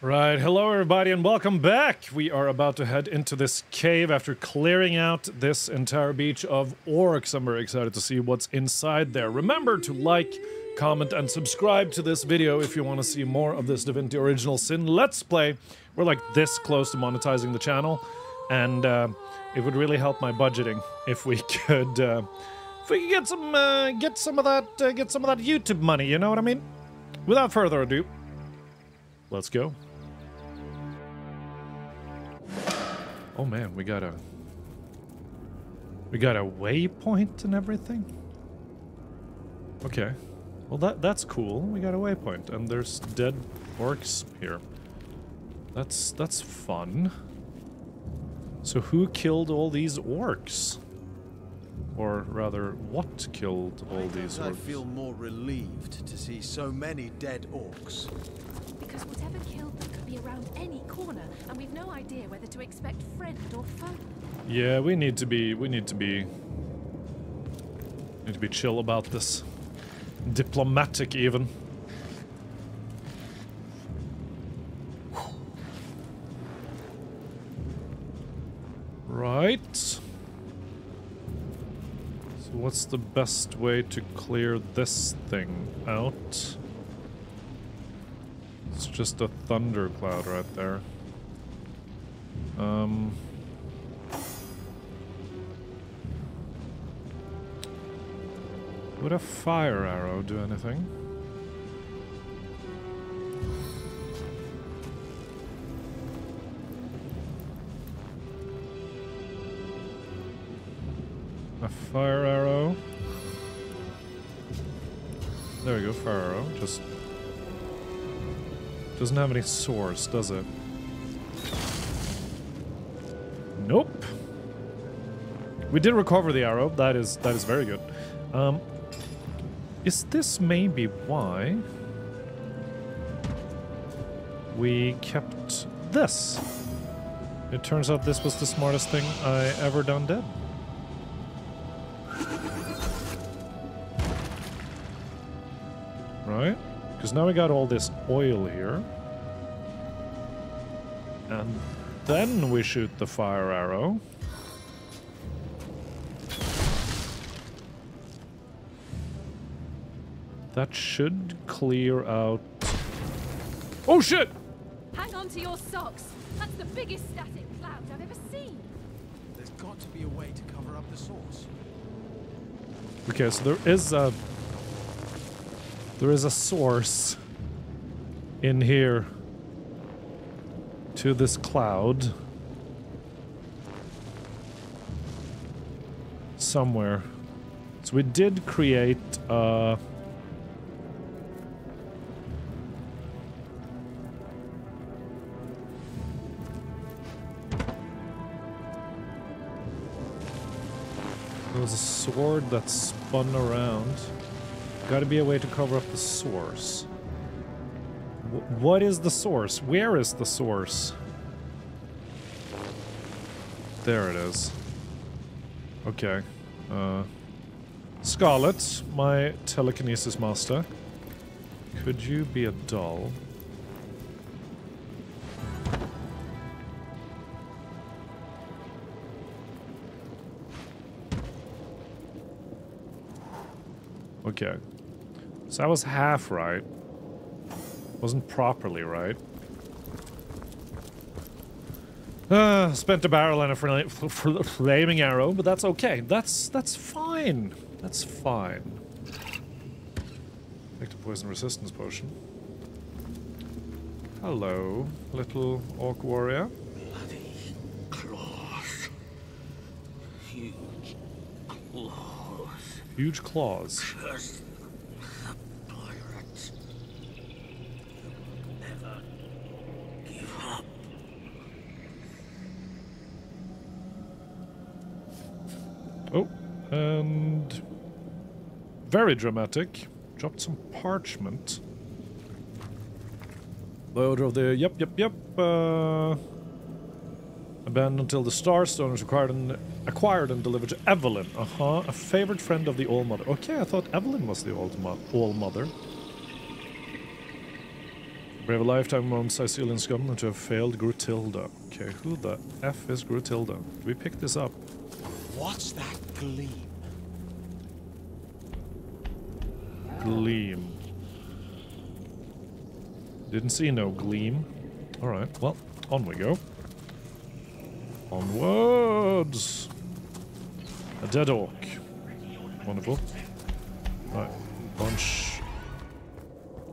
Right, hello everybody and welcome back! We are about to head into this cave after clearing out this entire beach of orcs. I'm very excited to see what's inside there. Remember to like, comment, and subscribe to this video if you want to see more of this Divinity Original Sin Let's Play. We're like this close to monetizing the channel, and uh, it would really help my budgeting if we could, uh, if we could get some, uh, get some of that, uh, get some of that YouTube money. You know what I mean? Without further ado, let's go. Oh man, we got a... We got a waypoint and everything? Okay. Well, that that's cool. We got a waypoint, and there's dead orcs here. That's that's fun. So who killed all these orcs? Or rather, what killed all these orcs? I feel more relieved to see so many dead orcs. Because whatever killed them could be around any corner, and we've no idea whether to expect friend or foe. Yeah, we need to be we need to be need to be chill about this. Diplomatic even. Right. So what's the best way to clear this thing out? It's just a thundercloud right there. Um Would a fire arrow do anything? A fire arrow. There we go, fire arrow. Just doesn't have any source, does it? Nope. We did recover the arrow. That is that is very good. Um, is this maybe why we kept this? It turns out this was the smartest thing I ever done did. Because now we got all this oil here. And then we shoot the fire arrow. That should clear out... Oh shit! Hang on to your socks. That's the biggest static cloud I've ever seen. There's got to be a way to cover up the source. Okay, so there is a... There is a source in here to this cloud. Somewhere. So we did create, uh... There was a sword that spun around. Gotta be a way to cover up the source. Wh- what is the source? Where is the source? There it is. Okay. Uh, Scarlet, my telekinesis master. Could you be a doll? Okay. So I was half right. Wasn't properly right. Uh, spent a barrel and a fl fl fl flaming arrow, but that's okay. That's that's fine. That's fine. Take the poison resistance potion. Hello, little orc warrior. Bloody claws. Huge claws. Huge claws. Curse the pirates. Never give up. Oh, and very dramatic. Dropped some parchment. The order of the yep, yep, yep. Uh, abandoned until the Starstone is acquired and acquired and delivered to Evelyn. Uh huh. A favorite friend of the All Mother. Okay, I thought Evelyn was the All, Mo All Mother. We have a lifetime on Sicilian scum to have failed Grutilda. Okay, who the F is Grutilda? We pick this up? What's that gleam? Gleam. Didn't see no gleam. Alright, well, on we go. Onwards! A dead orc. Wonderful. Right, bunch...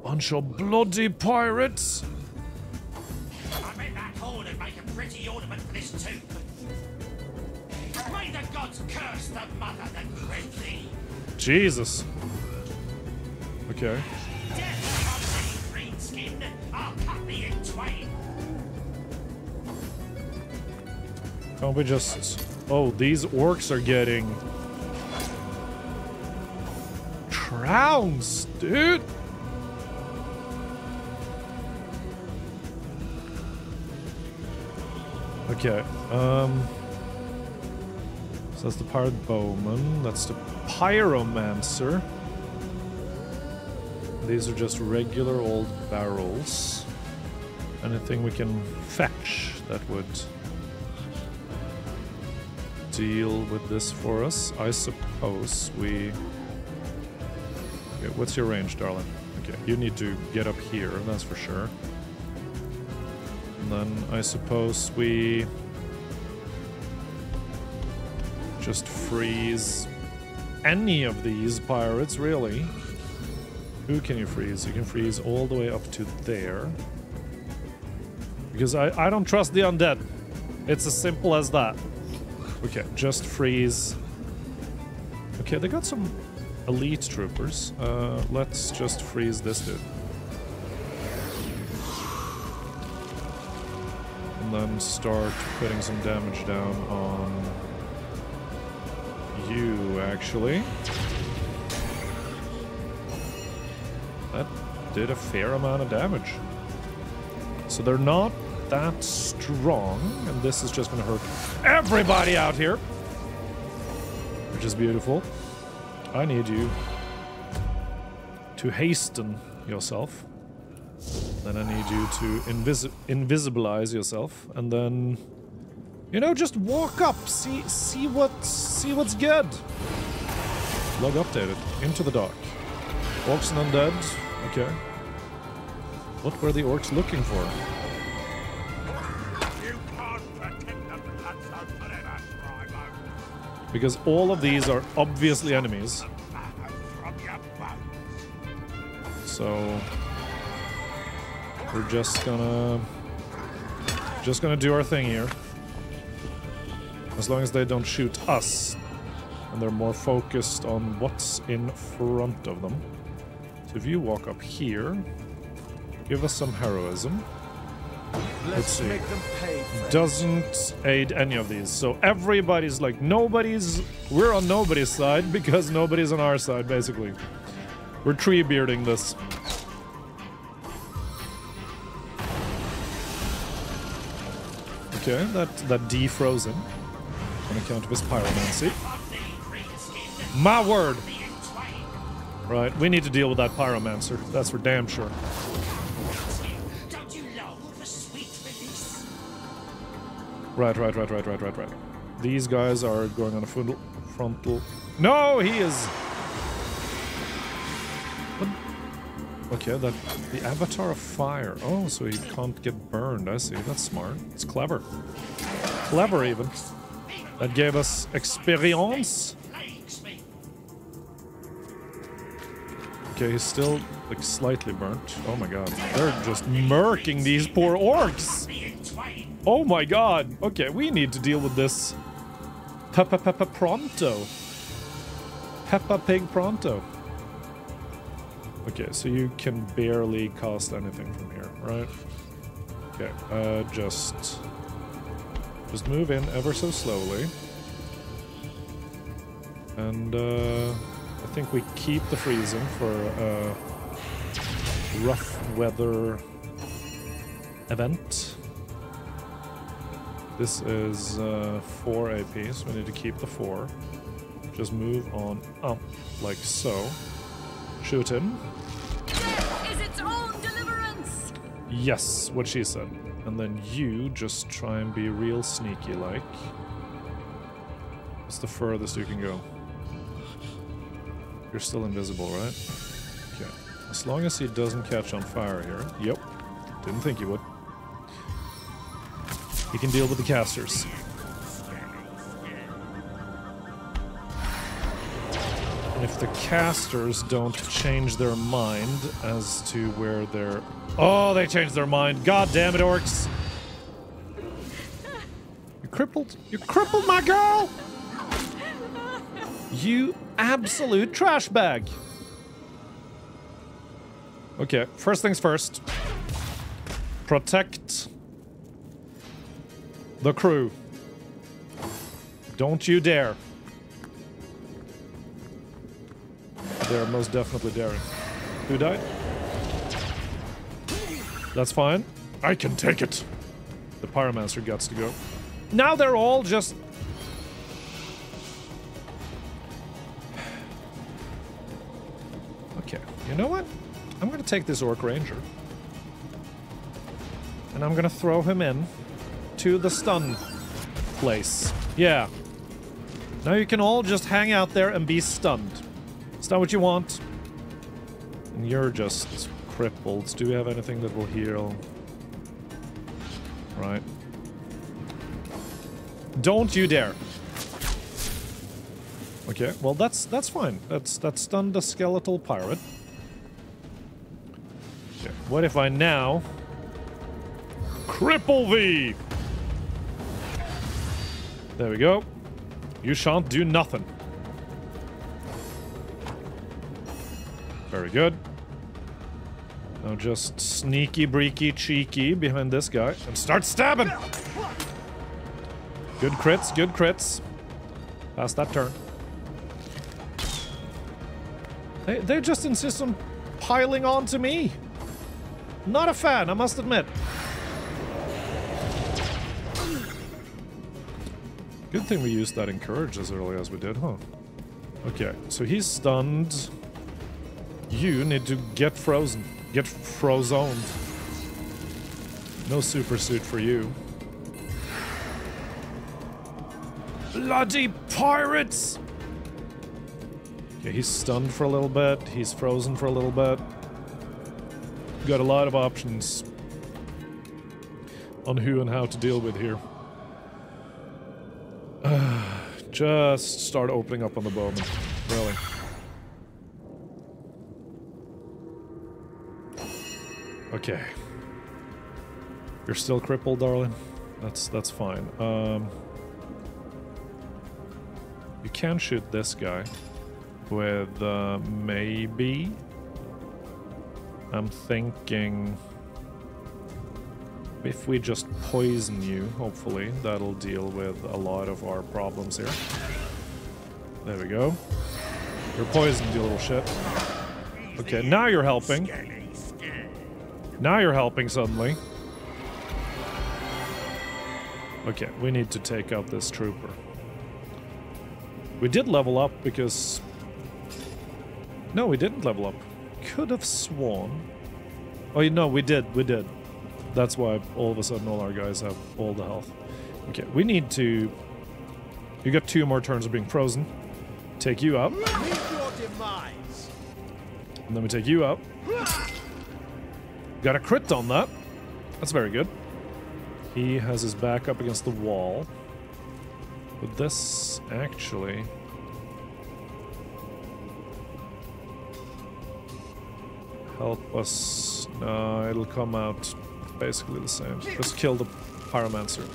Bunch of bloody pirates! I bet that horn would make a pretty ornament for this. May the gods curse the mother that bred thee. Jesus. Okay. Can't we just... Oh, these orcs are getting... Trounced, dude! Okay, um... So that's the pirate bowman, that's the pyromancer. These are just regular old barrels. Anything we can fetch that would deal with this for us? I suppose we... Okay, what's your range, darling? Okay, you need to get up here, that's for sure. And then I suppose we... Just freeze any of these pirates, really. Who can you freeze? You can freeze all the way up to there. Because I, I don't trust the undead. It's as simple as that. Okay, just freeze. Okay, they got some elite troopers. Uh, let's just freeze this dude. And then start putting some damage down on you, actually. That did a fair amount of damage. So they're not that strong, and this is just going to hurt everybody out here. Which is beautiful. I need you to hasten yourself. Then I need you to invisi invisibilize yourself, and then, you know, just walk up, see see what see what's good. Log updated into the dark. Orcs and undead. Okay. What were the orcs looking for? Because all of these are obviously enemies. So we're just gonna just gonna do our thing here. As long as they don't shoot us and they're more focused on what's in front of them. So if you walk up here, give us some heroism. Let's, see. make them pay. Doesn't aid any of these. So everybody's like nobody's we're on nobody's side because nobody's on our side basically. We're tree bearding this. Okay, that that defroze him on account of his pyromancy. Of thee, green skin. My word. Thee in twain. Right, we need to deal with that pyromancer. That's for damn sure. Don't you long for sweet release? Right, right, right, right, right, right, right. These guys are going on a frontal. frontal. No, he is. What? Okay, that the avatar of fire. Oh, so he can't get burned. I see. That's smart. It's clever. Clever even. That gave us experience. Okay, he's still like slightly burnt. Oh my god, they're just murking these poor orcs. Oh my god. Okay, we need to deal with this. Peppa Peppa Pronto. Peppa Pig Pronto. Okay, so you can barely cast anything from here, right? Okay, uh, just... Just move in ever so slowly. And, uh... I think we keep the freezing for, uh... Rough weather... event. This is uh, 4 AP, so we need to keep the 4. Just move on up, like so. Shoot him. Death is its own deliverance. Yes, what she said. And then you just try and be real sneaky like. What's the furthest you can go? You're still invisible, right? Okay. As long as he doesn't catch on fire here. Yep. Didn't think he would. He can deal with the casters. And if the casters don't change their mind as to where they're... Oh, they changed their mind. God damn it, orcs. You crippled? You crippled my girl? You absolute trash bag. Okay, first things first. Protect the crew. Don't you dare. They're most definitely daring. Who died? That's fine. I can take it. The Pyromancer gets to go. Now they're all just... Okay, you know what? I'm gonna take this Orc Ranger. And I'm gonna throw him in to the stun place. Yeah. Now you can all just hang out there and be stunned. Is that what you want? And you're just crippled. Do we have anything that will heal? Right. Don't you dare. Okay, well that's that's fine. That's that's stunned a skeletal pirate. Okay, what if I now cripple thee? There we go. You shan't do nothing. Very good. Now just sneaky, breaky, cheeky behind this guy and start stabbing! Good crits, good crits. Pass that turn. They, they just insist on piling on to me. Not a fan, I must admit. Good thing we used that encourage as early as we did, huh? Okay, so he's stunned. You need to get frozen. Get frozoned. No super suit for you. Bloody pirates! Okay, he's stunned for a little bit. He's frozen for a little bit. Got a lot of options on who and how to deal with here. Just start opening up on the bowman. Really. Okay. You're still crippled, darling. That's that's fine. Um, you can shoot this guy with uh, maybe. I'm thinking if we just poison you, hopefully that'll deal with a lot of our problems here. There we go. You're poisoned, you little shit. Okay, now you're helping. Now you're helping suddenly. Okay, we need to take out this trooper. We did level up because... No, we didn't level up. Could have sworn... Oh, no, we did, we did. That's why all of a sudden all our guys have all the health. Okay, we need to... You got two more turns of being frozen. Take you up. And then we take you up. Got a crit on that. That's very good. He has his back up against the wall. But this actually... Help us... No, it'll come out basically the same. Let's kill the Pyromancer.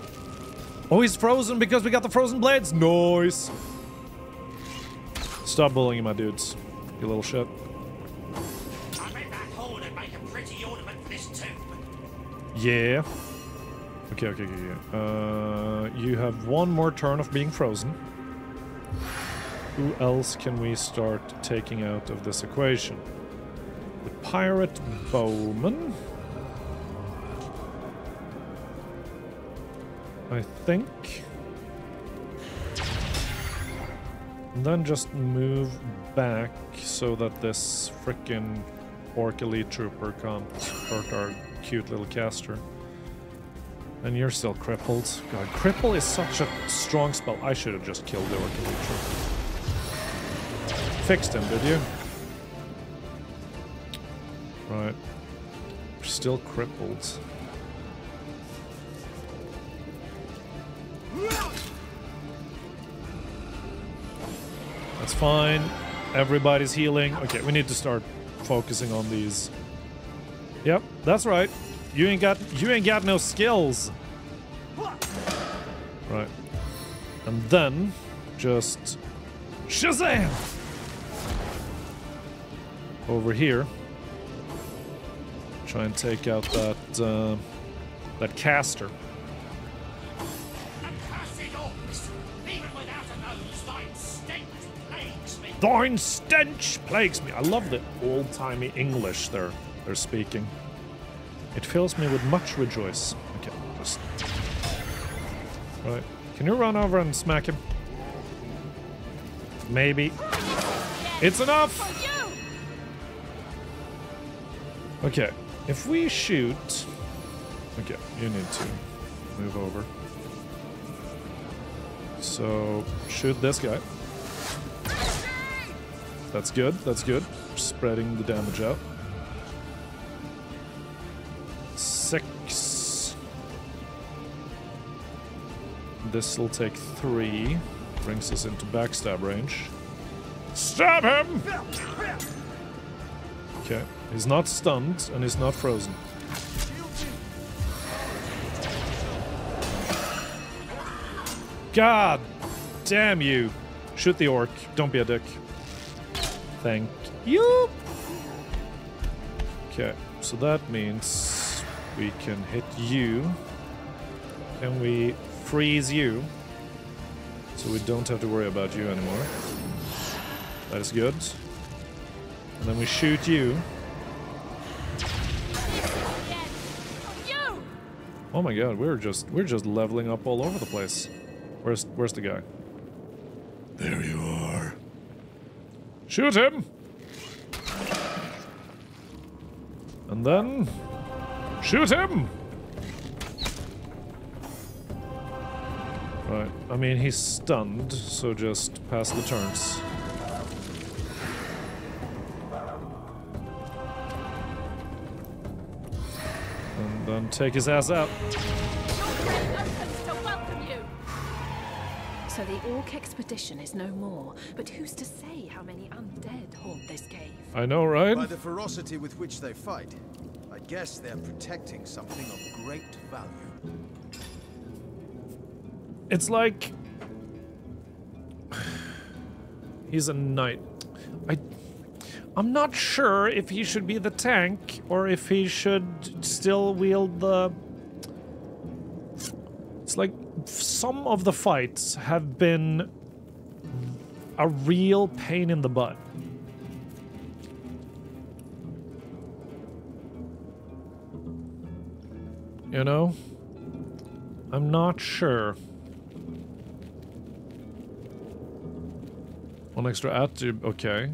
Oh, he's frozen because we got the frozen blades! Nice! Stop bullying my dudes, you little shit. Yeah. Okay, okay, okay, okay. Uh, you have one more turn of being frozen. Who else can we start taking out of this equation? Pirate bowman. I think. And then just move back so that this frickin' orc elite trooper can't hurt our cute little caster. And you're still crippled. God, cripple is such a strong spell. I should have just killed the Orc elite trooper. Fixed him, did you? Right. Still crippled. That's fine. Everybody's healing. Okay, we need to start focusing on these. Yep, that's right. You ain't got you ain't got no skills. Right. And then just Shazam! Over here. Try and take out that uh, that caster. Accursed orcs! Even without a nose, thine stench plagues me. Thine stench plagues me. I love the old-timey English they're they're speaking. It fills me with much rejoice. Okay, just right. Can you run over and smack him? Maybe. It's enough. Okay, if we shoot. Okay, you need to move over. So shoot this guy. That's good. That's good. Spreading the damage out. Six. This will take three. Brings us into backstab range. Stab him! Okay. He's not stunned and he's not frozen. God damn you. Shoot the orc. Don't be a dick. Thank you. Okay, so that means we can hit you. And we freeze you. So we don't have to worry about you anymore. That is good. And then we shoot you. Oh my god, we're just we're just leveling up all over the place. Where's where's the guy? There you are. Shoot him! And then shoot him! Right, I mean he's stunned, so just pass the turns. Take his ass out. Your friend opens to welcome you! So the Orc expedition is no more, but who's to say how many undead haunt this cave? I know, right? By the ferocity with which they fight, I guess they're protecting something of great value. It's like he's a knight. I I'm not sure if he should be the tank or if he should still wield the It's like some of the fights have been a real pain in the butt. You know? I'm not sure. One extra attribute, okay.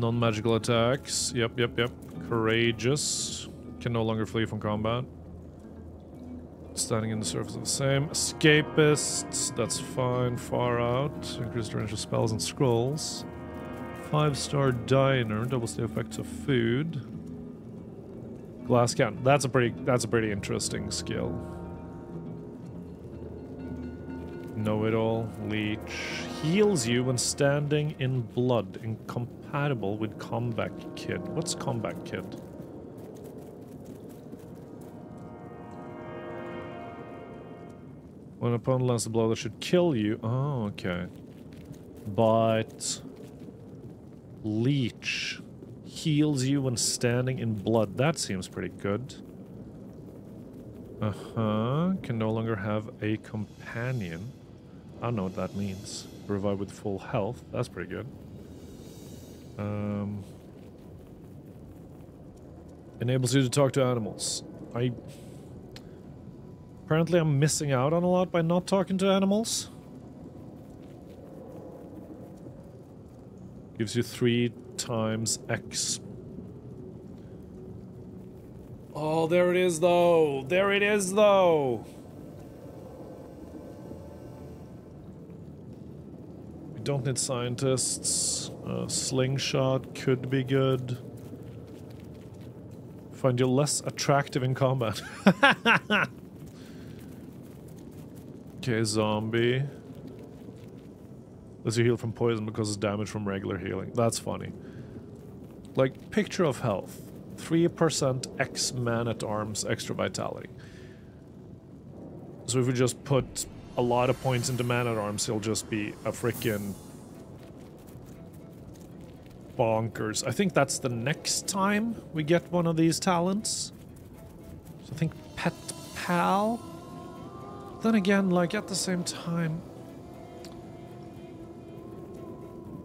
Non-magical attacks, yep, yep, yep. Courageous, can no longer flee from combat. Standing in the surface of the same. Escapists, that's fine, far out. Increased range of spells and scrolls. Five-star diner, doubles the effects of food. Glass cannon, that's a pretty, that's a pretty interesting skill. Know it all. Leech. Heals you when standing in blood. Incompatible with combat kid. What's combat kid? When opponent lands a blow that should kill you. Oh, okay. But Leech heals you when standing in blood. That seems pretty good. Uh-huh. Can no longer have a companion. I don't know what that means. Revive with full health. That's pretty good. Um, enables you to talk to animals. I... Apparently I'm missing out on a lot by not talking to animals. Gives you three times X. Oh, there it is, though. There it is, though. Don't need scientists. Slingshot could be good. Find you less attractive in combat. okay, zombie. Does he heal from poison because it's damage from regular healing? That's funny. Like, picture of health. 3% X man at arms extra vitality. So if we just put a lot of points into man at arms, he'll just be a freaking bonkers. I think that's the next time we get one of these talents. So I think Pet Pal. Then again, like at the same time,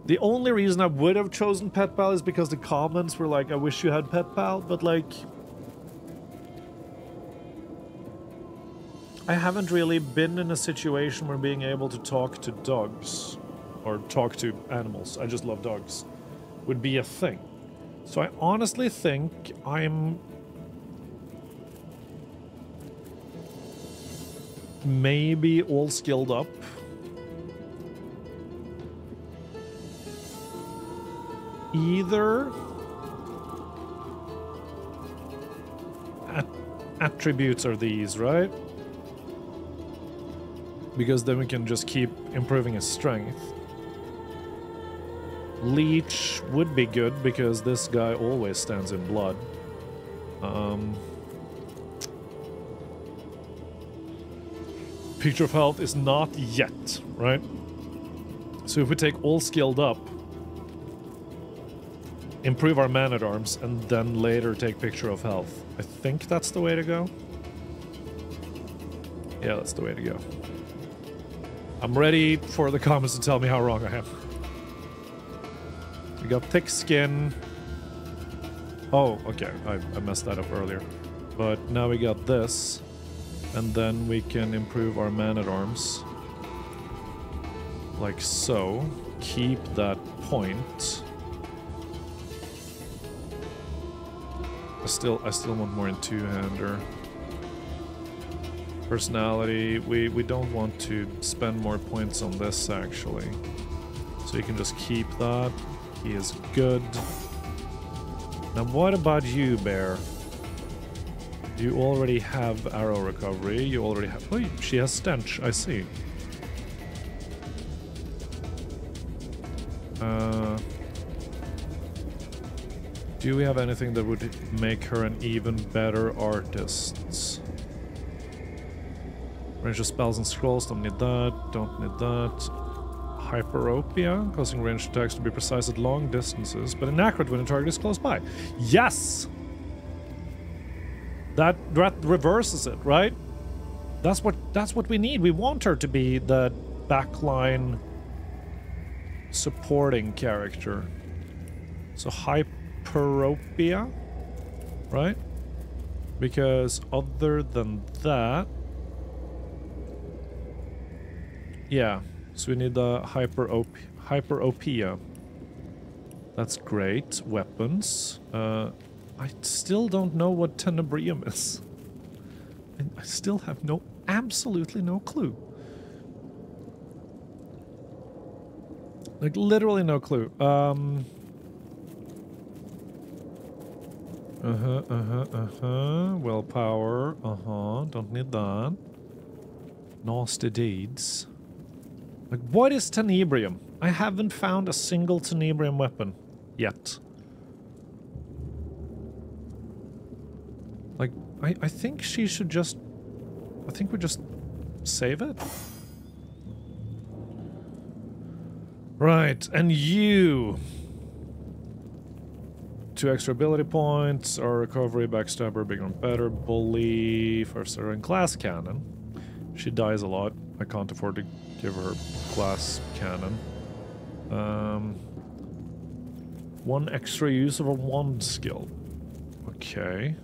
The only reason I would have chosen Pet Pal is because the comments were like, I wish you had Pet Pal, but like... I haven't really been in a situation where being able to talk to dogs, or talk to animals, I just love dogs, would be a thing. So I honestly think I'm... Maybe all skilled up either at attributes are these, right? Because then we can just keep improving his strength. Leech would be good because this guy always stands in blood. Um, picture of health is not yet, right? So if we take all skilled up, improve our man at arms, and then later take picture of health. I think that's the way to go. Yeah, that's the way to go. I'm ready for the comments to tell me how wrong I am. We got thick skin. Oh, okay. I, I messed that up earlier. But now we got this. And then we can improve our man at arms. Like so. Keep that point. I still I still want more in two-hander. Personality, we, we don't want to spend more points on this actually. So you can just keep that. He is good. Now what about you, Bear? You already have arrow recovery, you already have... Oh, she has stench, I see. Uh... Do we have anything that would make her an even better artist? Range of spells and scrolls, don't need that, don't need that. Hyperopia, causing ranged attacks to be precise at long distances, but inaccurate when a target is close by. Yes! That, that reverses it, right? That's what that's what we need. We want her to be the backline supporting character. So hyperopia, right? Because other than that... Yeah, so we need the hyper op hyperopia. That's great. Weapons. Uh, I still don't know what tenebrium is. And I still have no, absolutely no clue. Like literally no clue. Um, Uh-huh, uh-huh, uh-huh. Willpower. Uh-huh. Don't need that. Nasty deeds. Like, what is Tenebrium? I haven't found a single Tenebrium weapon. Yet. Like, I, I think she should just... I think we just save it. Right, and you... Two extra ability points, or recovery, backstabber, bigger and better, bully, first and class cannon. She dies a lot. I can't afford to give her glass cannon. Um, one extra use of a wand skill. Okay.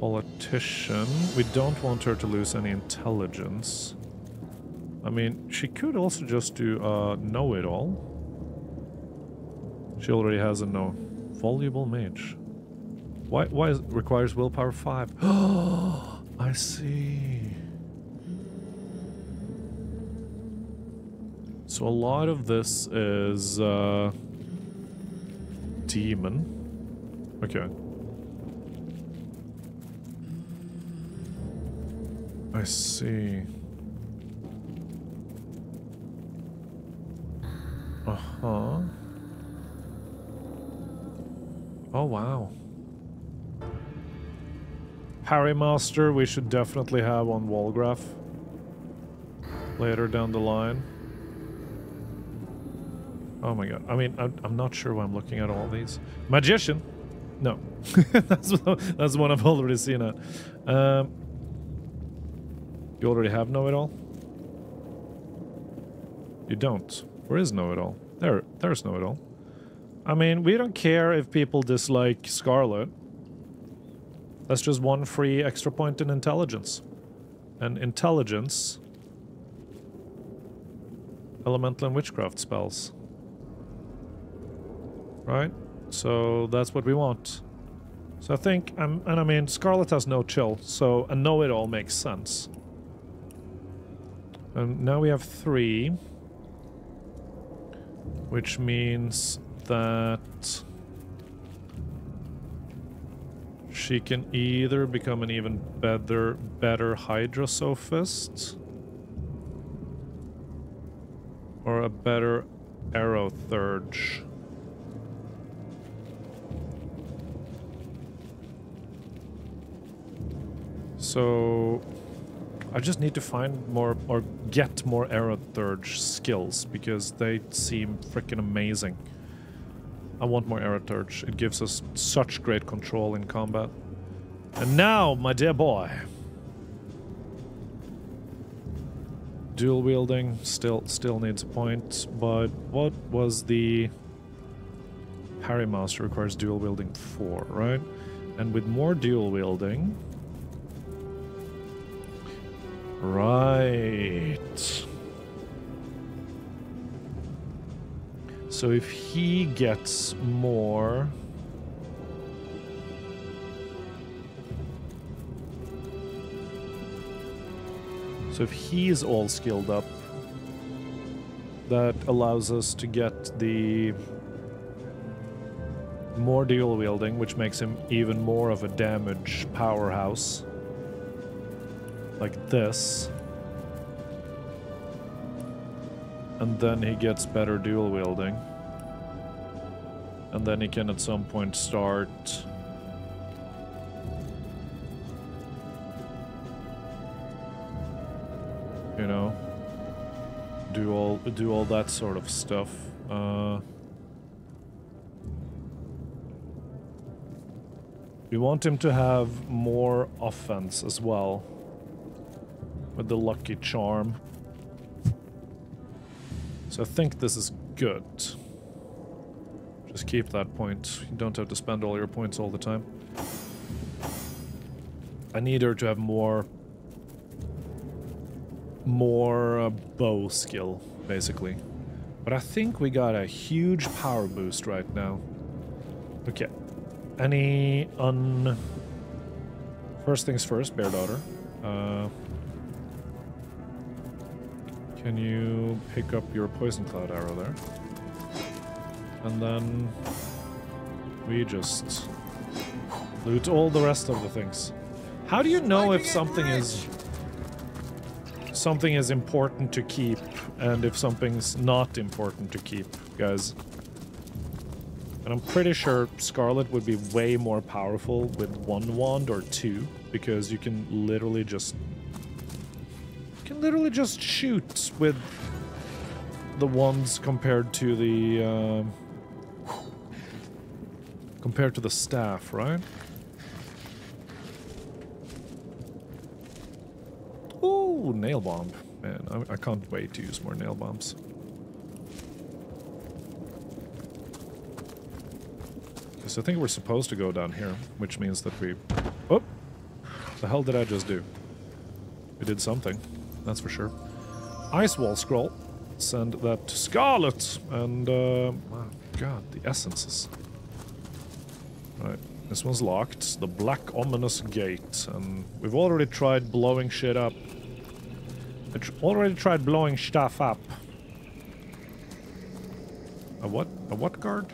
Politician. We don't want her to lose any intelligence. I mean, she could also just do uh, know-it-all. She already has a no. Voluble mage. Why, why is, requires willpower 5? Oh, I see. So a lot of this is uh, demon. Okay. I see. Uh-huh. Oh, wow. Harry Master we should definitely have on Wolgraff. Later down the line. Oh my god. I mean, I'm, I'm not sure why I'm looking at all these. Magician? No. that's, that's one I've already seen it. Um, you already have Know-It-All? You don't. Where is Know-It-All? There, there's Know-It-All. I mean, we don't care if people dislike Scarlet. That's just one free extra point in intelligence. And intelligence... Elemental and witchcraft spells. Right? So that's what we want. So I think, um, and I mean, Scarlet has no chill, so a know-it-all makes sense. And now we have three. Which means that she can either become an even better better Hydrosophist or a better Aerotheurge. So I just need to find more or get more Arrow Thurge skills because they seem freaking amazing. I want more Aerotheurge. It gives us such great control in combat. And now, my dear boy. Dual wielding still still needs a point, but what was the Harry Master requires dual wielding 4, right? And with more dual wielding, Right. So if he gets more... So if he's all skilled up, that allows us to get the more dual wielding, which makes him even more of a damage powerhouse like this. And then he gets better dual wielding. And then he can at some point start... You know, do all do all that sort of stuff. Uh, we want him to have more offense as well with the lucky charm. So I think this is good. Just keep that point. You don't have to spend all your points all the time. I need her to have more... More uh, bow skill, basically. But I think we got a huge power boost right now. Okay. Any un... First things first, Bairdotr. Uh, can you pick up your poison cloud arrow there? And then we just loot all the rest of the things. How do you know if something is something is important to keep and if something's not important to keep, guys? And I'm pretty sure Scarlet would be way more powerful with one wand or two because you can literally just literally just shoot with the ones compared to the um, compared to the staff, right? Ooh, nail bomb. Man, I, I can't wait to use more nail bombs. I think we're supposed to go down here, which means that we... Oh! The hell did I just do? We did something, that's for sure. Ice Wall Scroll. Send that to Scarlet. And, uh... Oh, God, the essences. Right. This one's locked. The Black Ominous Gate. And we've already tried blowing shit up. I tr already tried blowing stuff up. A what? A what guard?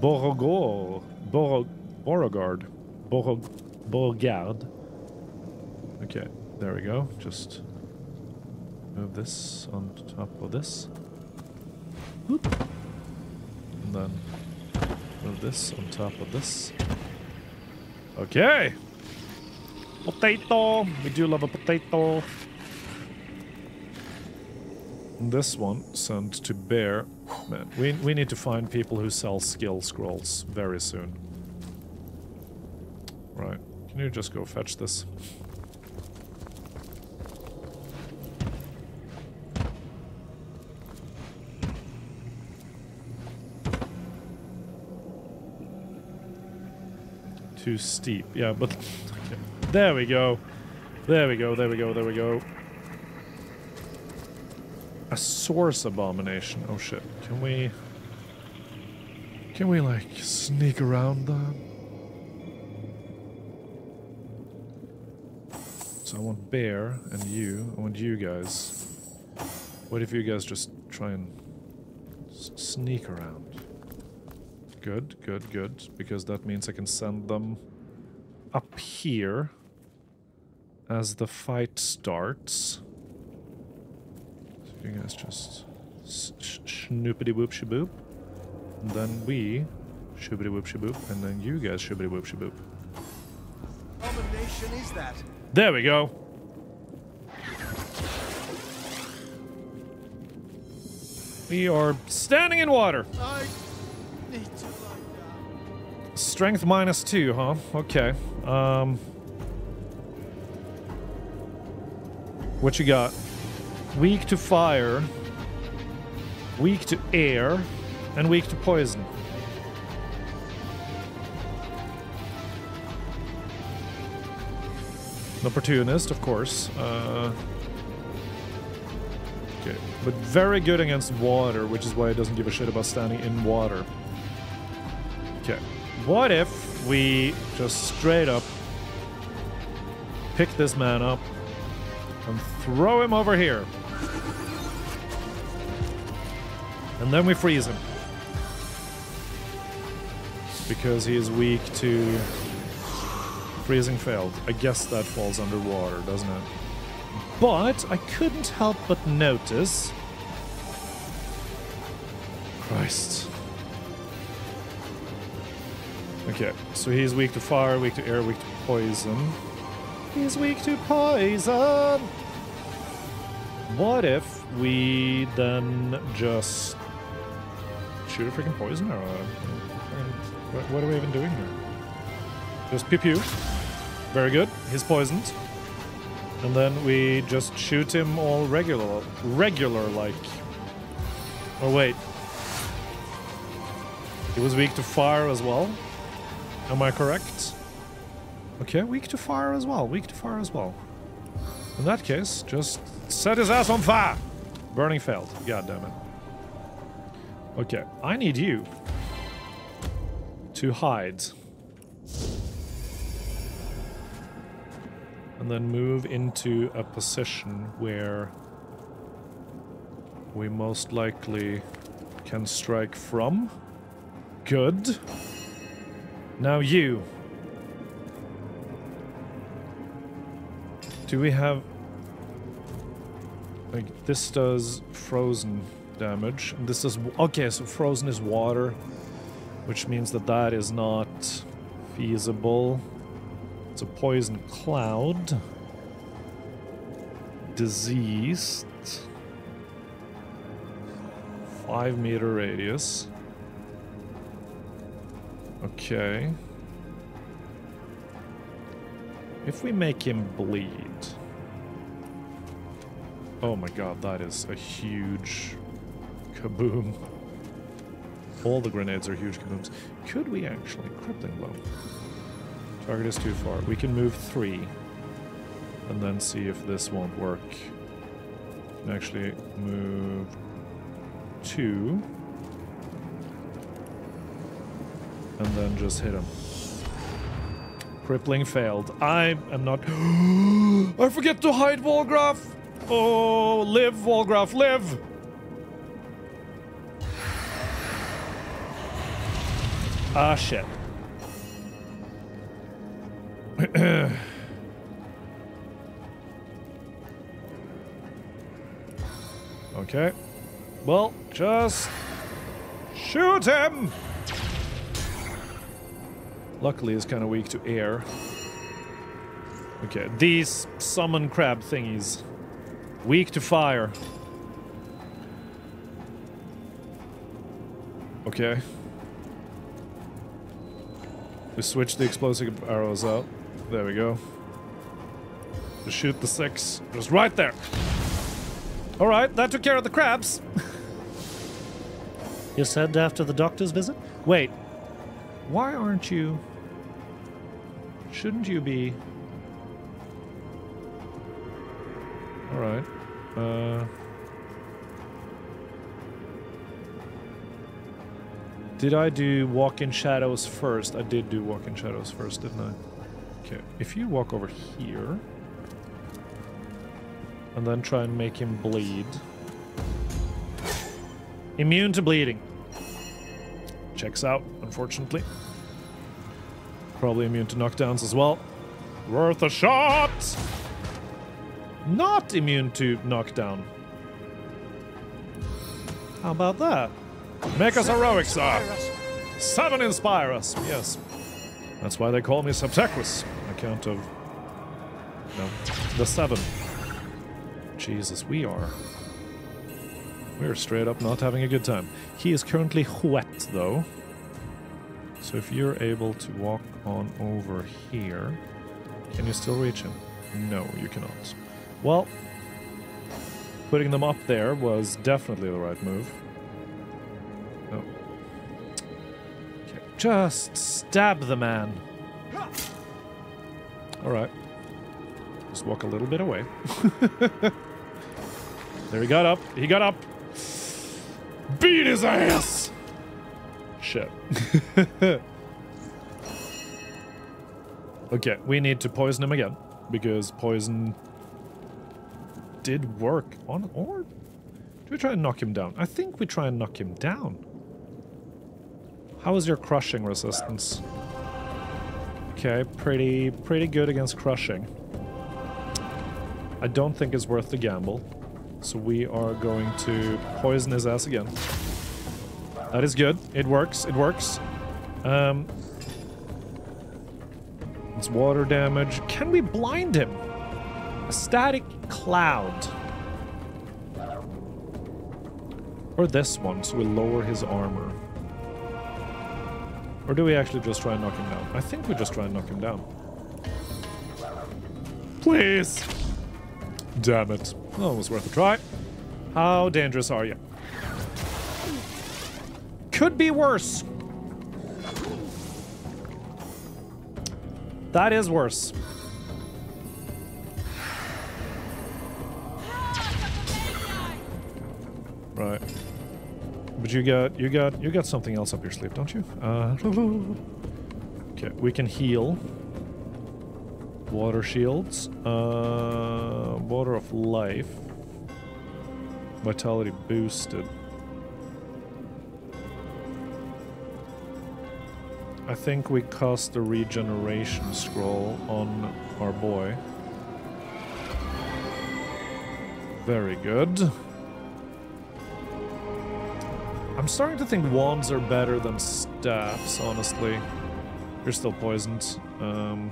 Borogor. Boro Borogard. Borog Borogard. Okay, there we go. Just move this on top of this. Whoop. And then move this on top of this. Okay. Potato. We do love a potato. This one sent to Bear. Man, we, we need to find people who sell skill scrolls very soon. Right. Can you just go fetch this? Too steep. Yeah, but... Okay. There we go. There we go, there we go, there we go. A source abomination. Oh shit. Can we... Can we, like, sneak around that? So I want Bear and you. I want you guys. What if you guys just try and sneak around? Good, good, good. Because that means I can send them up here as the fight starts. So you guys just s- sh- schnoopity whoop shaboop. And then we shoobity whoop shaboop. And then you guys shoobity whoop shaboop. Abomination is that? There we go. We are standing in water. I Strength minus two, huh? Okay. Um. What you got? Weak to fire, weak to air, and weak to poison. Opportunist, of course. Uh, okay, but very good against water, which is why it doesn't give a shit about standing in water. Okay. What if we just straight up pick this man up and throw him over here? And then we freeze him. Because he is weak to freezing failed. I guess that falls underwater, doesn't it? But I couldn't help but notice. Christ. Okay, so he's weak to fire, weak to air, weak to poison. He's weak to poison! What if we then just shoot a freaking poison arrow at him? What, are we even doing here? Just pew pew. Very good. He's poisoned. And then we just shoot him all regular, regular like. Oh wait. He was weak to fire as well. Am I correct? Okay, weak to fire as well. Weak to fire as well. In that case, just set his ass on fire. Burning failed. God damn it. Okay, I need you to hide. And then move into a position where we most likely can strike from. Good. Now you. Do we have... Like, this does frozen damage. This does... Okay, so frozen is water. Which means that that is not feasible. It's a poison cloud. Diseased. Five meter radius. Okay. If we make him bleed. Oh my god, that is a huge kaboom. All the grenades are huge kabooms. Could we actually crippling blow? Target is too far. We can move three. And then see if this won't work. Can actually move two. And then just hit him. Crippling failed. I am not. I forget to hide Wolgraff. Oh, live, Wolgraff, live. Ah, shit. okay. Well, just shoot him. Luckily, it's kind of weak to air. Okay, these summon crab thingies. Weak to fire. Okay. We switch the explosive arrows out. There we go. Just shoot the six. Just right there. Alright, that took care of the crabs. You said after the doctor's visit? Wait. Why aren't you... Shouldn't you be... Alright. Uh... Did I do Walk in Shadows first? I did do Walk in Shadows first, didn't I? Okay, if you walk over here... And then try and make him bleed. Immune to bleeding. Checks out, unfortunately. Probably immune to knockdowns as well. Worth a shot! Not immune to knockdown. How about that? Make us heroic, sir! Seven inspire us, yes. That's why they call me Septeques, on account of... No, the seven. Jesus, we are... We're straight up not having a good time. He is currently wet, though. So if you're able to walk on over here... Can you still reach him? No, you cannot. Well, putting them up there was definitely the right move. Oh. Okay, just stab the man. Alright. Just walk a little bit away. there he got up. He got up. Beat his ass! Shit. okay, we need to poison him again. Because poison did work on... Or... Do we try and knock him down? I think we try and knock him down. How is your crushing resistance? Okay, pretty, pretty good against crushing. I don't think it's worth the gamble. So we are going to poison his ass again. That is good. It works. It works. Um, it's water damage. Can we blind him? A static cloud. Or this one, so we lower his armor. Or do we actually just try and knock him down? I think we just try and knock him down. Please! Damn it. Oh, it was worth a try. How dangerous are you? Could be worse. That is worse. Right. But you got you got you got something else up your sleeve, don't you? Uh, okay, we can heal. Water shields. Uh, water of life. Vitality boosted. I think we cast the regeneration scroll on our boy. Very good. I'm starting to think wands are better than staffs, honestly. You're still poisoned. Um,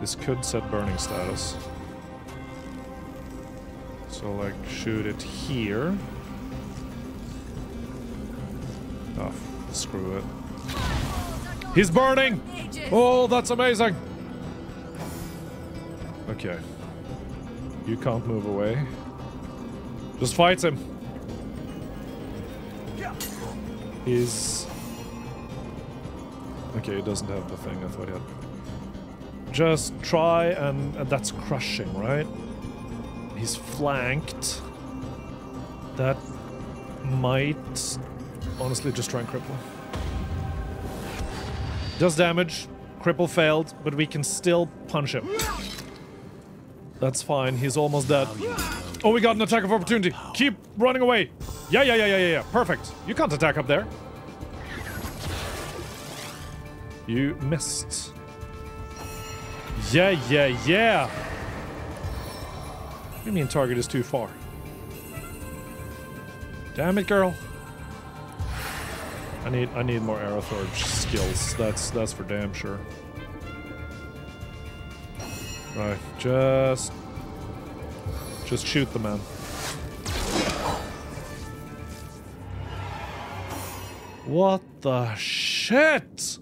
this could set burning status. So, like, shoot it here. Oh, screw it. He's burning! Oh, that's amazing! Okay. You can't move away. Just fight him. He's... Okay, he doesn't have the thing I thought he had. Just try and... and that's crushing, right? He's flanked. That might honestly just try and cripple. Does damage. Cripple failed, but we can still punch him. That's fine. He's almost dead. Oh, we got an attack of opportunity. Keep running away. Yeah, yeah, yeah, yeah, yeah. Perfect. You can't attack up there. You missed. Yeah, yeah, yeah. What do you mean target is too far? Damn it, girl. I need I need more Aerotheurge skills. That's that's for damn sure. Right, just just shoot the man. What the shit?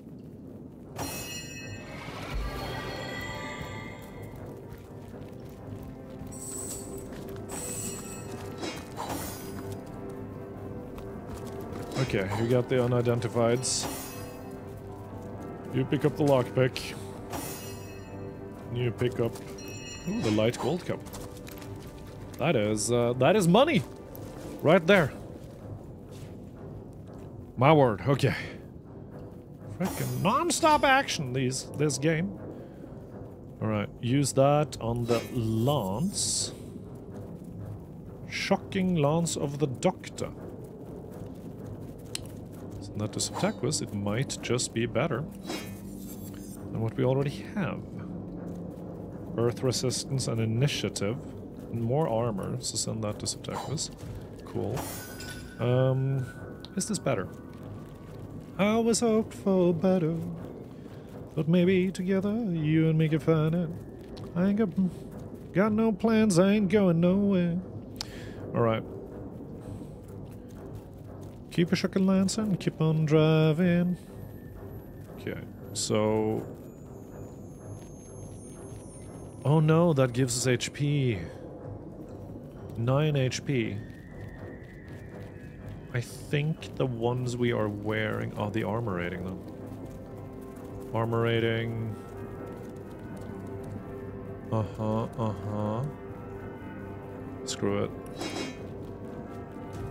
Okay, you got the unidentifieds. You pick up the lockpick. You pick up ooh, the light gold cup. That is uh, that is money, right there. My word. Okay. Freaking non-stop action these this game. All right, use that on the lance. Shocking lance of the doctor. That to Septeques. It might just be better than what we already have. Earth resistance and initiative. And more armor, so send that to Septeques. Cool. Um, is this better? I always hoped for better. But maybe together, you and me can find it. I ain't got, got no plans, I ain't going nowhere. Alright. Keep a shocking lance and keep on driving. Okay, so... Oh no, that gives us HP. 9 HP. I think the ones we are wearing are the armor rating though. Armor rating. Uh-huh, uh-huh. Screw it.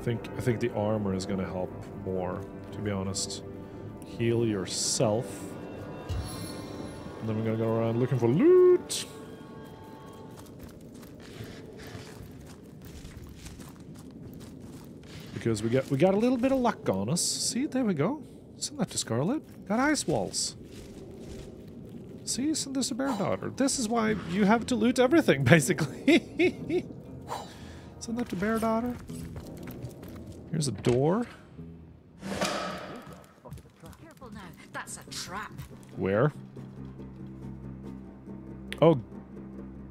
I think I think the armor is gonna help more, to be honest. Heal yourself. And then we're gonna go around looking for loot. because we got we got a little bit of luck on us. See, there we go. Send that to Scarlet. Got ice walls. See, send this to Bairdotr. This is why you have to loot everything, basically. send that to Bairdotr. Here's a door. Careful now, that's a trap. Where? Oh,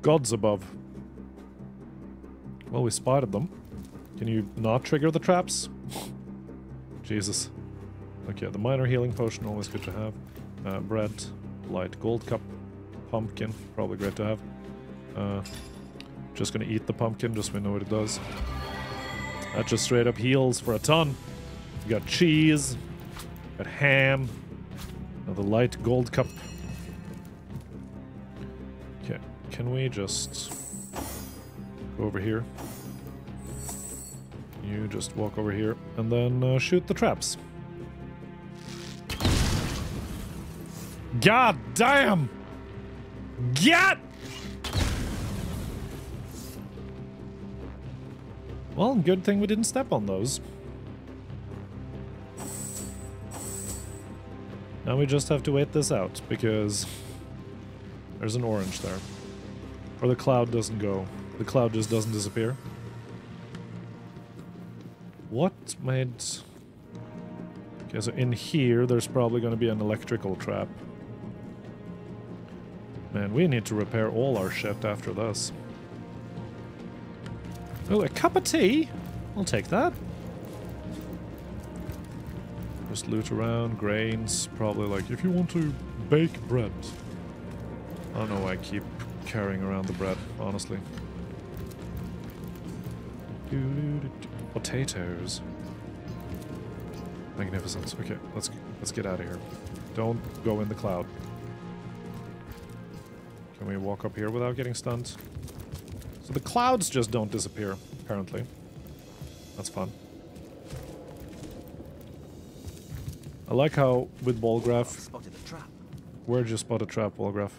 gods above. Well, we spotted them. Can you not trigger the traps? Jesus. Okay, the minor healing potion, always good to have. Uh, bread, light gold cup, pumpkin, probably great to have. Uh, just gonna eat the pumpkin, just so we know what it does. That just straight up heals for a ton. We got cheese, got ham, another light gold cup. Okay, can we just go over here? You just walk over here and then uh, shoot the traps. God damn! Get! Well, good thing we didn't step on those. Now we just have to wait this out, because there's an orange there. Or the cloud doesn't go. The cloud just doesn't disappear. What made... Okay, so in here, there's probably going to be an electrical trap. Man, we need to repair all our shit after this. Oh, a cup of tea? I'll take that. Just loot around, grains, probably like, if you want to bake bread. I don't know why I keep carrying around the bread, honestly. Potatoes. Magnificence. Okay, let's let's get out of here. Don't go in the cloud. Can we walk up here without getting stunned? So the clouds just don't disappear, apparently. That's fun. I like how with Spotted where'd you spot a trap, Wolgraff?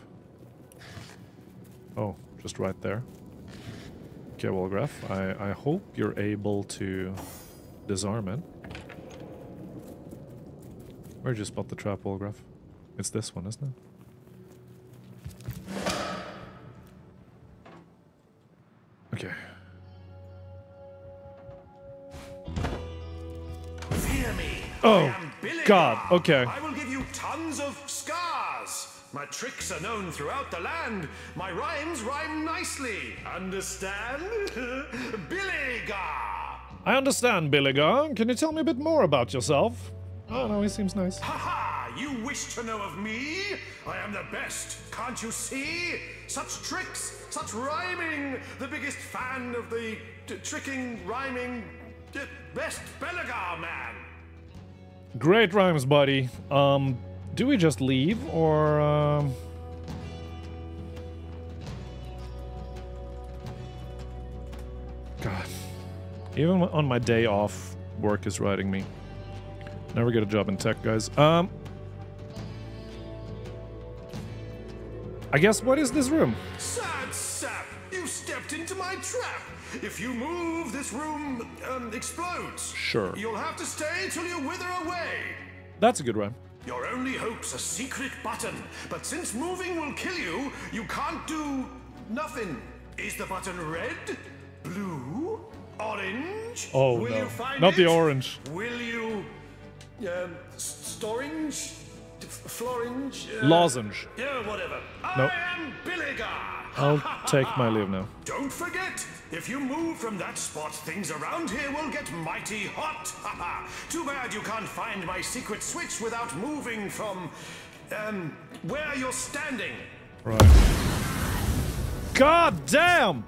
Oh, just right there. Okay, Wolgraff, I, I hope you're able to disarm it. Where'd you spot the trap, Wolgraff? It's this one, isn't it? God, okay. I will give you tons of scars. My tricks are known throughout the land. My rhymes rhyme nicely. Understand? Billigar. I understand, Billigar. Can you tell me a bit more about yourself? Oh, no, he seems nice. Ha ha! You wish to know of me? I am the best. Can't you see? Such tricks, such rhyming. The biggest fan of the tricking, rhyming, best Belligar man. Great rhymes, buddy. Um, do we just leave or um? God, even on my day off, work is riding me. Never get a job in tech, guys. Um, I guess what is this room? Sad sap! You stepped into my trap. If you move, this room um, explodes. Sure. You'll have to stay till you wither away. That's a good rhyme. Your only hope's a secret button, but since moving will kill you, you can't do nothing. Is the button red, blue, orange? Oh, will no. You find Not the orange. Will you, um, storange, florange? Uh, Lozenge. Yeah, whatever. Nope. I am Billigar. I'll take my leave now. Don't forget, if you move from that spot, things around here will get mighty hot. Too bad you can't find my secret switch without moving from, um, where you're standing. Right. God damn!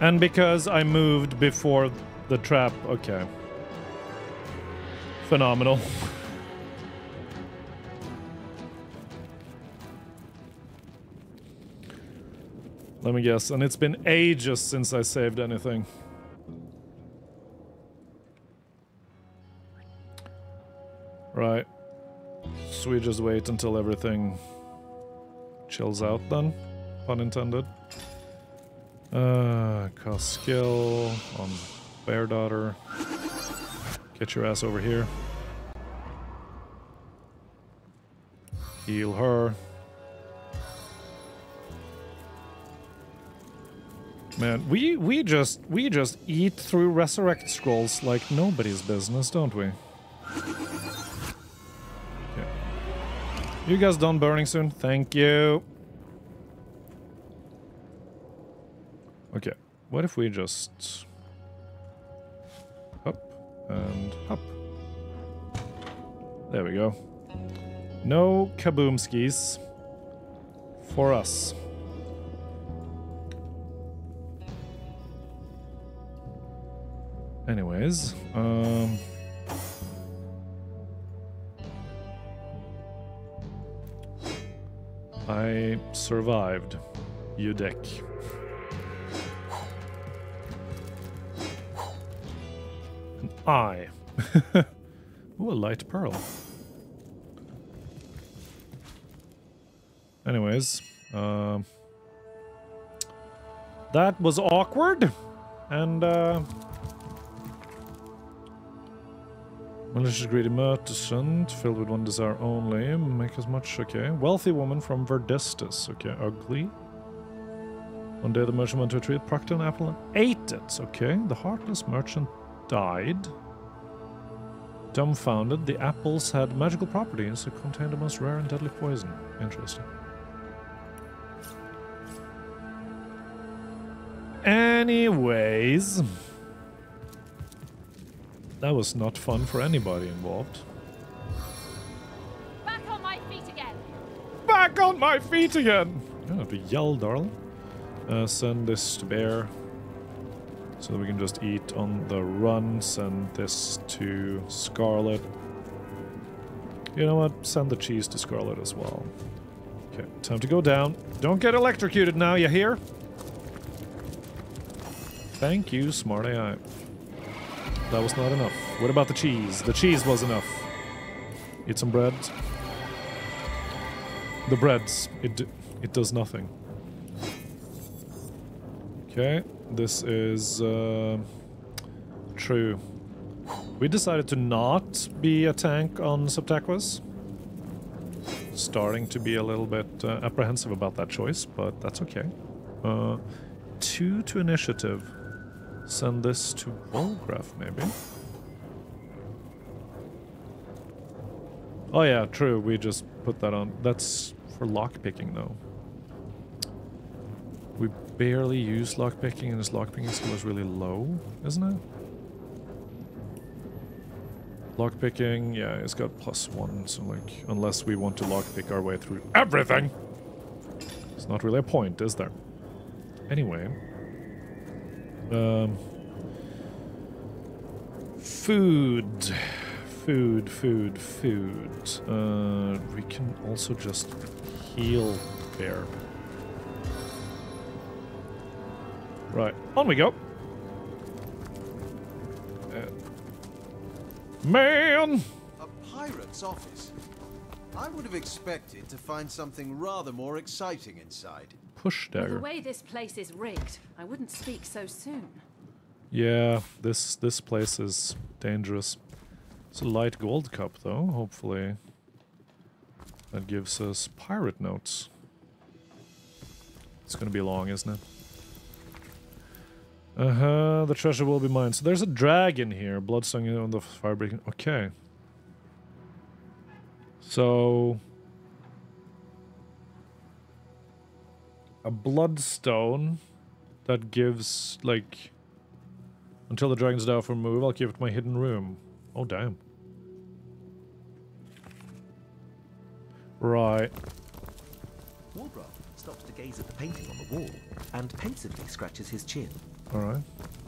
And because I moved before the trap, okay. Phenomenal. Let me guess, and it's been ages since I saved anything. Right. So we just wait until everything chills out then? Pun intended. Uh, cast skill on Bairdotr. Get your ass over here. Heal her. Man, we we just we just eat through resurrect scrolls like nobody's business, don't we? Okay. You guys done burning soon? Thank you. Okay. What if we just up and up? There we go. No kaboomskis for us. Anyways, um... I survived. You dick. An eye. Ooh, a light pearl. Anyways, um... that was awkward, and uh... Malicious greedy merchant, filled with one desire only. Make as much, okay. Wealthy woman from Verdistis, okay. Ugly. One day the merchant went to a tree, plucked an apple and ate it, okay. The heartless merchant died. Dumbfounded, the apples had magical properties. It contained a most rare and deadly poison. Interesting. Anyways... That was not fun for anybody involved. Back on my feet again. Back on my feet again! You don't have to yell, darling. Uh, send this to Bear. So that we can just eat on the run. Send this to Scarlet. You know what? Send the cheese to Scarlet as well. Okay, time to go down. Don't get electrocuted now, you hear? Thank you, smart AI. That was not enough. What about the cheese? The cheese was enough. Eat some bread. The breads, it it does nothing. Okay, this is uh, true. We decided to not be a tank on Septeques. Starting to be a little bit uh, apprehensive about that choice, but that's okay. Uh, two to initiative. Send this to Wolgraff, maybe. Oh yeah, true. We just put that on. That's for lockpicking, though. We barely use lockpicking, and his lockpicking skill is really low, isn't it? Lockpicking, yeah, it's got plus one, so like, unless we want to lockpick our way through everything, it's not really a point, is there? Anyway, um, food, food, food, food. Uh, we can also just heal there. Right, on we go. Uh, man! A pirate's office? I would have expected to find something rather more exciting inside. Push dagger. the way this place is rigged, I wouldn't speak so soon. Yeah, this this place is dangerous. It's a light gold cup though, hopefully. That gives us pirate notes. It's gonna be long, isn't it? Uh-huh, the treasure will be mine. So there's a dragon here, bloodstone on the fire breaking. Okay. So a bloodstone that gives like until the dragons die for move, I'll give it my hidden room. Oh damn. Right. Stops to gaze at the painting on the wall and pensively scratches his chin. Alright. Ah,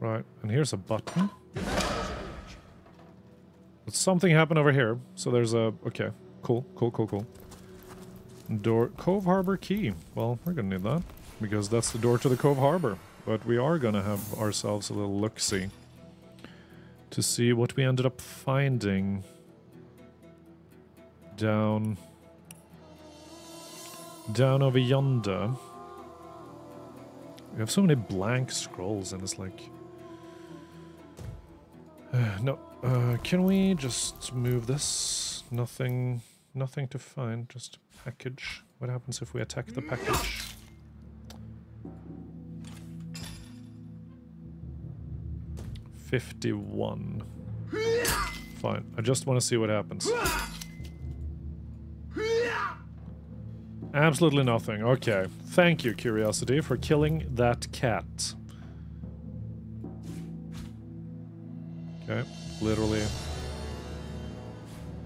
Right. And here's a button. But something happened over here. So there's a okay. Cool, cool, cool, cool. Door Cove Harbor key. Well, we're gonna need that. Because that's the door to the Cove Harbor. But we are gonna have ourselves a little look-see. To see what we ended up finding down down over yonder. We have so many blank scrolls and it's like no, uh, can we just move this? Nothing, nothing to find, just a package. What happens if we attack the package? Fifty-one. Fine. I just want to see what happens. Absolutely nothing. Okay. Thank you, Curiosity, for killing that cat. Okay. Literally.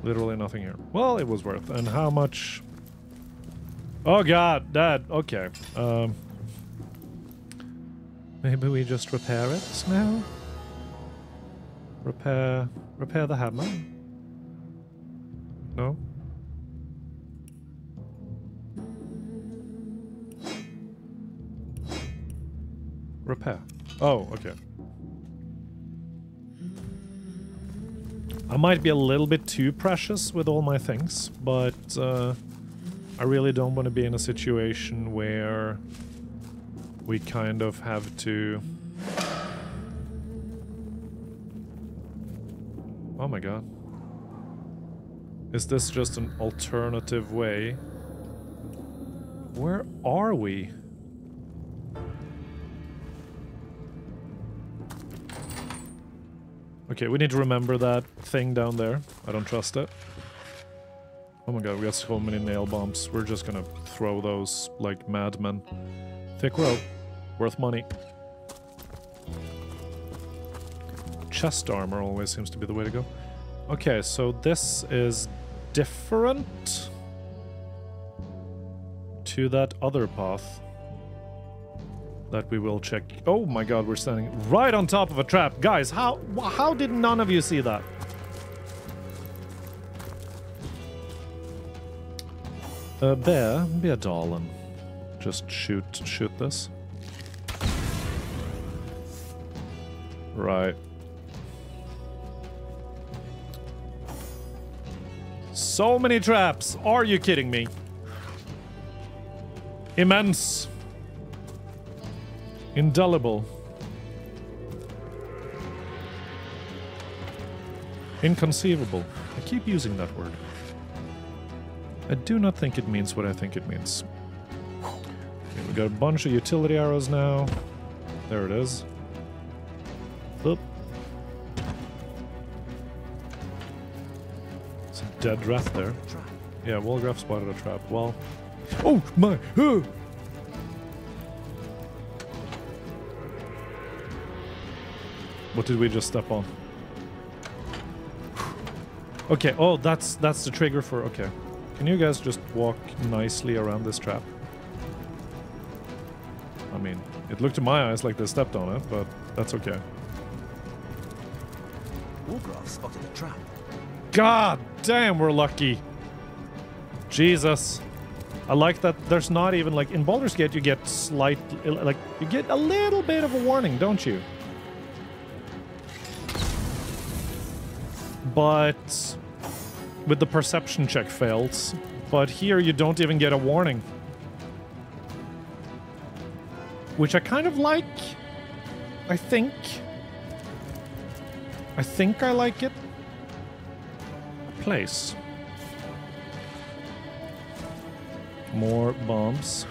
Literally nothing here. Well, it was worth. And how much? Oh god, Dad. Okay. Um. Maybe we just repair it now? Repair... Repair the hammer? No? Repair. Oh, okay. I might be a little bit too precious with all my things, but uh, I really don't want to be in a situation where we kind of have to... Oh my god. Is this just an alternative way? Where are we? Okay, we need to remember that thing down there. I don't trust it. Oh my god, we got so many nail bombs. We're just gonna throw those like madmen. Thick rope. Worth money. Chest armor always seems to be the way to go. Okay, so this is different to that other path that we will check. Oh my god, we're standing right on top of a trap. Guys, how how did none of you see that? A bear, be a darling. Just shoot, shoot this. Right. So many traps! Are you kidding me? Immense. Indelible. Inconceivable. I keep using that word. I do not think it means what I think it means. Okay, we got a bunch of utility arrows now. There it is. Oop. It's a dead rat there. Yeah, Wolgraff spotted a trap. Well. Oh my! Uh. What did we just step on? Okay. Oh, that's that's the trigger for. Okay. Can you guys just walk nicely around this trap? I mean, it looked to my eyes like they stepped on it, but that's okay. Wolgraff spotted a trap. God damn, we're lucky. Jesus. I like that there's not even like in Baldur's Gate you get slight like you get a little bit of a warning, don't you? But with the perception check fails. But here you don't even get a warning. Which I kind of like. I think. I think I like it place. More bombs.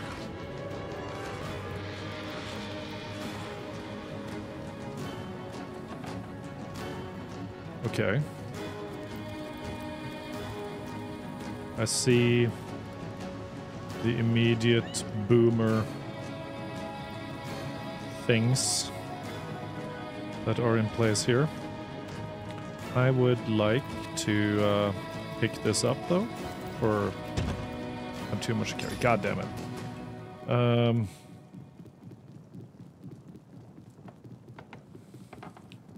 Okay. I see the immediate boomer things that are in place here. I would like to uh, pick this up though, for I'm too much to carry. God damn it. Um,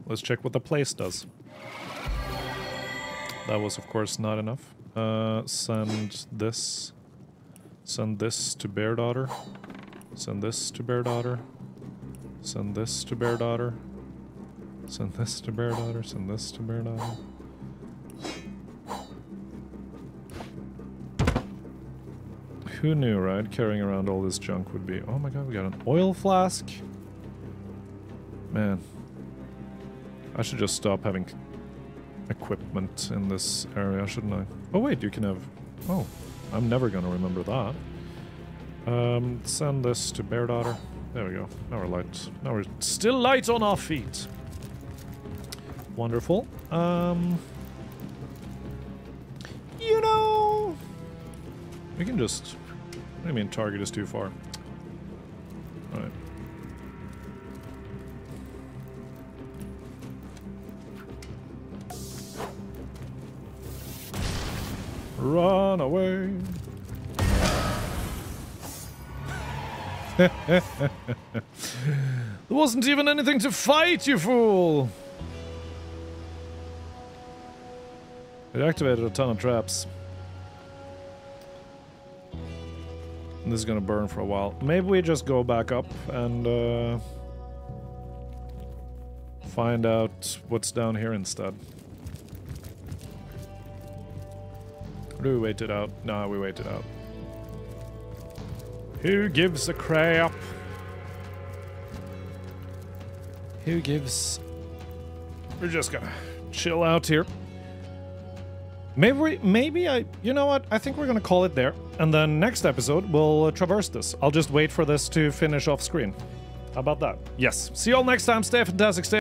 let's check what the place does. That was of course not enough. Uh, send this. Send this to Bairdotr. Send this to Bairdotr. Send this to Bairdotr. Send this to Bairdotr. Send this to Bairdotr. Who knew, right? Carrying around all this junk would be... Oh my god, we got an oil flask? Man. I should just stop having equipment in this area, shouldn't I? Oh wait, you can have... Oh, I'm never gonna remember that. Um, send this to Bairdotr. There we go. Now we're light. Now we're still light on our feet. Wonderful. Um, you know, we can just. You mean target is too far? There wasn't even anything to fight, you fool! It activated a ton of traps. And this is gonna burn for a while. Maybe we just go back up and uh, find out what's down here instead. Or do we wait it out? Nah, we wait it out. Who gives a crap? Who gives... We're just gonna chill out here. Maybe, maybe I, you know what? I think we're gonna call it there. And then next episode, we'll uh, traverse this. I'll just wait for this to finish off screen. How about that? Yes. See you all next time. Stay fantastic. Stay